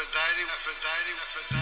Aphrodite, Aphrodite, Aphrodite.